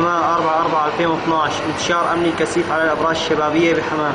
حماة 4 4 2012 انتشار أمني كثيف على الأبراج الشبابية بحماة.